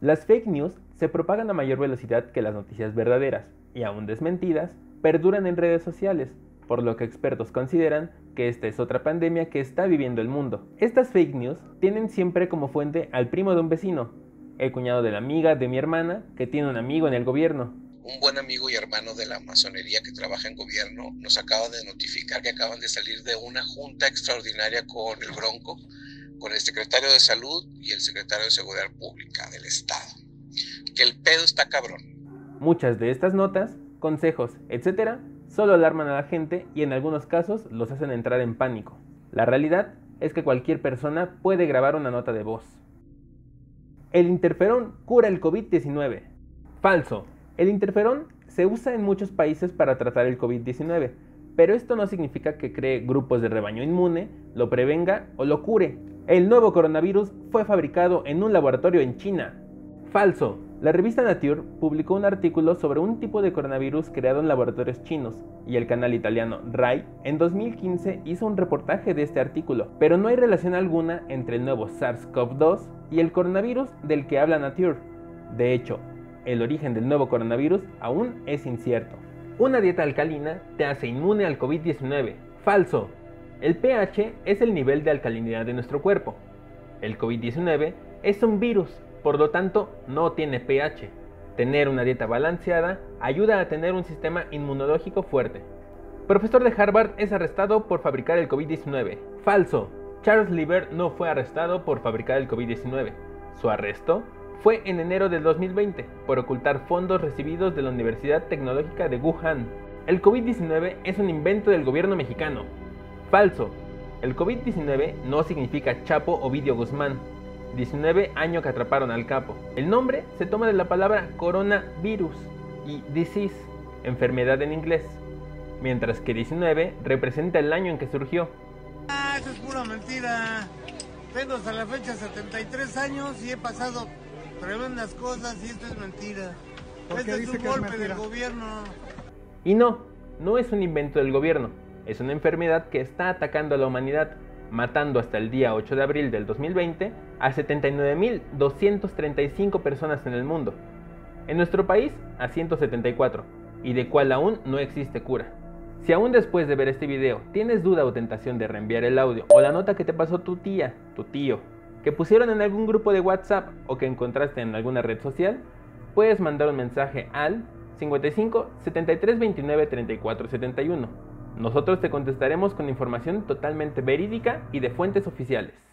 Las fake news se propagan a mayor velocidad que las noticias verdaderas y aún desmentidas perduran en redes sociales, por lo que expertos consideran que esta es otra pandemia que está viviendo el mundo. Estas fake news tienen siempre como fuente al primo de un vecino, el cuñado de la amiga de mi hermana que tiene un amigo en el gobierno. Un buen amigo y hermano de la masonería que trabaja en gobierno nos acaba de notificar que acaban de salir de una junta extraordinaria con el Bronco, con el secretario de Salud y el secretario de Seguridad Pública del Estado. Que el pedo está cabrón. Muchas de estas notas, consejos, etcétera, solo alarman a la gente y en algunos casos los hacen entrar en pánico. La realidad es que cualquier persona puede grabar una nota de voz. El interferón cura el COVID-19. Falso. El interferón se usa en muchos países para tratar el COVID-19, pero esto no significa que cree grupos de rebaño inmune, lo prevenga o lo cure. El nuevo coronavirus fue fabricado en un laboratorio en China. Falso. La revista Nature publicó un artículo sobre un tipo de coronavirus creado en laboratorios chinos, y el canal italiano RAI en 2015 hizo un reportaje de este artículo, pero no hay relación alguna entre el nuevo SARS-CoV-2 y el coronavirus del que habla Nature. De hecho, el origen del nuevo coronavirus aún es incierto. Una dieta alcalina te hace inmune al COVID-19. Falso. El pH es el nivel de alcalinidad de nuestro cuerpo. El COVID-19 es un virus por lo tanto no tiene pH. Tener una dieta balanceada ayuda a tener un sistema inmunológico fuerte. Profesor de Harvard es arrestado por fabricar el COVID-19. Falso. Charles Lieber no fue arrestado por fabricar el COVID-19. Su arresto fue en enero del 2020 por ocultar fondos recibidos de la Universidad Tecnológica de Wuhan. El COVID-19 es un invento del gobierno mexicano. Falso. El COVID-19 no significa Chapo o Vidio Guzmán. 19 años que atraparon al capo. El nombre se toma de la palabra coronavirus y disease, enfermedad en inglés, mientras que 19 representa el año en que surgió. Ah, eso es pura mentira. Tengo hasta la fecha 73 años y he pasado tremendas cosas y esto es mentira. Este es un golpe del gobierno. Y no, no es un invento del gobierno, es una enfermedad que está atacando a la humanidad matando hasta el día 8 de abril del 2020 a 79.235 personas en el mundo. En nuestro país a 174, y de cual aún no existe cura. Si aún después de ver este video tienes duda o tentación de reenviar el audio o la nota que te pasó tu tía, tu tío, que pusieron en algún grupo de WhatsApp o que encontraste en alguna red social, puedes mandar un mensaje al 55 73 29 34 71 nosotros te contestaremos con información totalmente verídica y de fuentes oficiales.